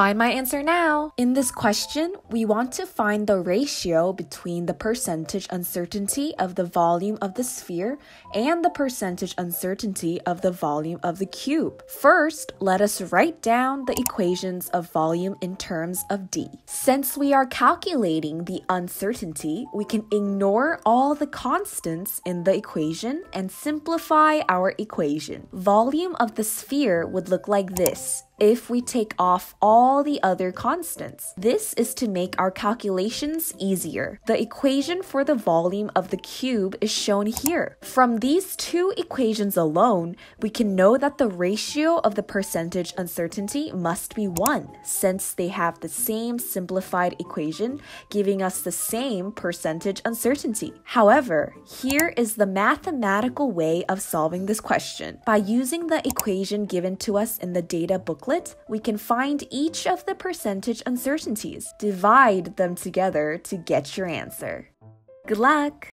Find my answer now. In this question, we want to find the ratio between the percentage uncertainty of the volume of the sphere and the percentage uncertainty of the volume of the cube. First, let us write down the equations of volume in terms of d. Since we are calculating the uncertainty, we can ignore all the constants in the equation and simplify our equation. Volume of the sphere would look like this if we take off all the other constants. This is to make our calculations easier. The equation for the volume of the cube is shown here. From these two equations alone, we can know that the ratio of the percentage uncertainty must be 1, since they have the same simplified equation, giving us the same percentage uncertainty. However, here is the mathematical way of solving this question. By using the equation given to us in the data booklet, we can find each of the percentage uncertainties, divide them together to get your answer. Good luck!